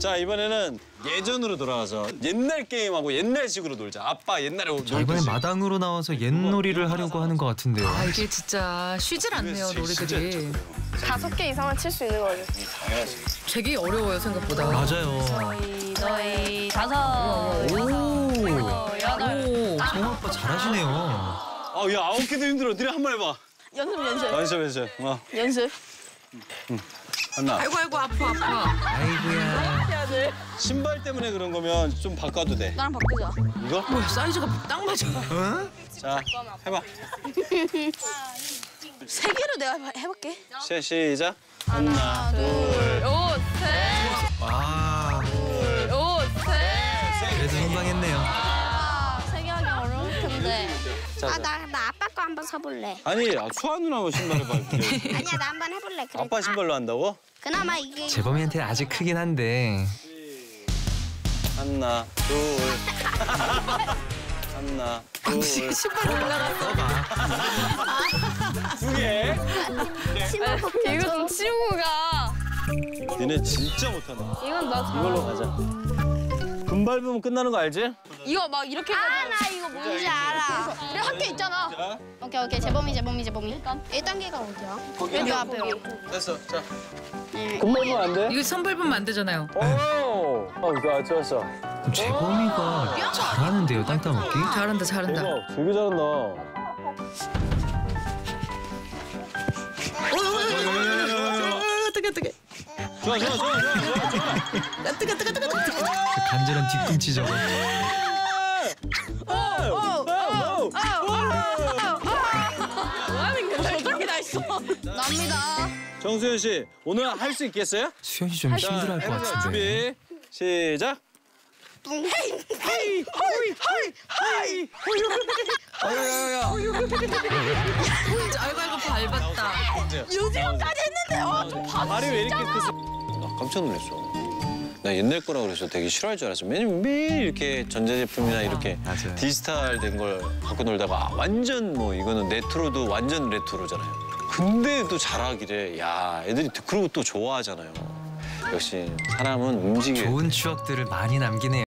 자 이번에는 예전으로 돌아가서 옛날 게임하고 옛날식으로 놀자. 아빠 옛날에 자, 이번엔 놀듯이. 마당으로 나와서 옛놀이를 하려고 하는 것 같은데요. 아 이게 진짜 쉬질 않네요 노래들이. 다섯 개 이상은 칠 수 있는 거죠. 되게 어려워요 생각보다. 맞아요. 저희 너희 다섯 오, 여덟 오. 성호 오빠 잘하시네요. 아야 아홉 개도 힘들어. 너네 한 번 해봐. 연습 연습 연습 연습. 어 연습. 하나. 아이고 아이고 아파 아파. 신발 때문에 그런 거면 좀 바꿔도 돼. 나랑 바꾸자. 이거? 뭐야 사이즈가 딱 맞아. 어? 자 해봐. 세 개로 내가 해- 해볼게. 시, 시작. 하나, 둘, 오, 셋, 와, 오, 셋. 그래도 선방했네요. 아, 세개 하기 어려울 텐데. 자, 아, 나, 나 아빠 거 한번 사볼래. 아니 아, 수아 누나 신발 해봐. 그래. 아니야, 나 한번 해볼래. 그래. 아빠 신발로 한다고? 그나마 이게 재범이한테 아직 크긴 한데 하나 둘. 하나 둘. 신발 올라갔어. 두 개. 신발 벗겨. 이거 좀 치우고 가. 니네 진짜 못하네. 이건 나 잘. 이걸로 가자. 분 밟으면 끝나는 거 알지? 이거 막 이렇게 아, 해가지고. 나 이거 뭔지 알아. 우리 학교 있잖아. 자, 오케이, 오케이. 재범이, 재범이, 재범이. 1단계가 어디야? 여기 앞에. 됐어. 자. 네. 금방은 안 돼? 이거 선 밟으면 안 되잖아요. 오! 어, 이거 좋았어. 그럼 재범이가 잘하는데요, 땅 따 먹기? 잘한다 잘한다. 대박, 되게 잘한다. 뜨거 뜨거. 좋아, 좋아, 좋아, 좋아, 좋아, 좋아. 뜨거 뜨거 뜨거 뜨거. 그 간절한 뒤꿈치 저거. 납니다. 정수현 씨, 오늘 할 수 있겠어요? 수현이 좀 자, 힘들어할 것. 같은데. 준비, 시작. 아이고 아이고 밟았다. 요즘까지 했는데 어, 좀 봐. 발이 왜 이렇게 크세요? 나 깜짝 놀랐어. 나 옛날 거라 그래서 되게 싫어할 줄 알았어. 왜냐면 매일 이렇게 전자제품이나 이렇게 맞아요. 디지털 된 걸 갖고 놀다가 완전 뭐 이거는 레트로도 완전 레트로잖아요. 근데도 잘하기래. 야, 애들이 그러고 또 좋아하잖아요. 역시 사람은 움직여. 좋은 추억들을 많이 남기네요.